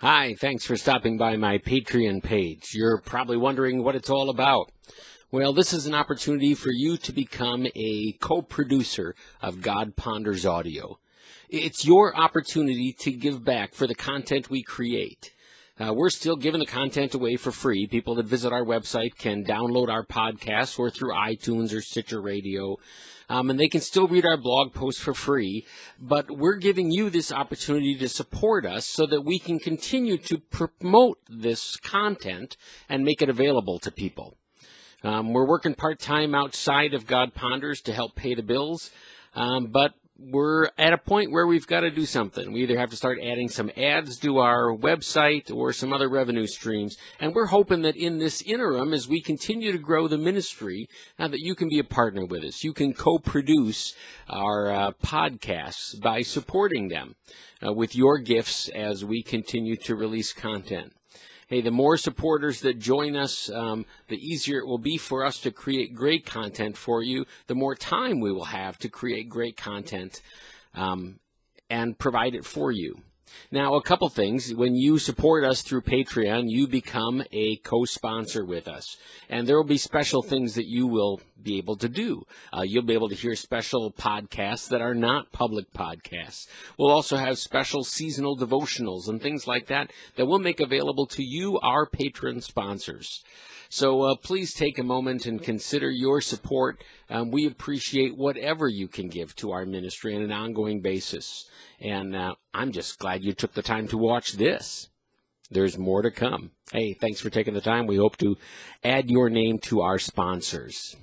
Hi, thanks for stopping by my Patreon page. You're probably wondering what it's all about. Well, this is an opportunity for you to become a co producer of God Ponders Audio. It's your opportunity to give back for the content we create. Uh, we're still giving the content away for free. People that visit our website can download our podcasts or through iTunes or Stitcher Radio. Um, and they can still read our blog posts for free. But we're giving you this opportunity to support us so that we can continue to promote this content and make it available to people. Um, we're working part time outside of God Ponders to help pay the bills. Um, but we're at a point where we've got to do something. We either have to start adding some ads to our website or some other revenue streams. And we're hoping that in this interim, as we continue to grow the ministry, uh, that you can be a partner with us. You can co-produce our uh, podcasts by supporting them uh, with your gifts as we continue to release content hey, the more supporters that join us, um, the easier it will be for us to create great content for you, the more time we will have to create great content um, and provide it for you. Now, a couple things. When you support us through Patreon, you become a co-sponsor with us. And there will be special things that you will be able to do. Uh, you'll be able to hear special podcasts that are not public podcasts. We'll also have special seasonal devotionals and things like that that we'll make available to you, our patron sponsors. So uh, please take a moment and consider your support. Um, we appreciate whatever you can give to our ministry on an ongoing basis. And uh, I'm just glad you took the time to watch this. There's more to come. Hey, thanks for taking the time. We hope to add your name to our sponsors.